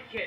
like it.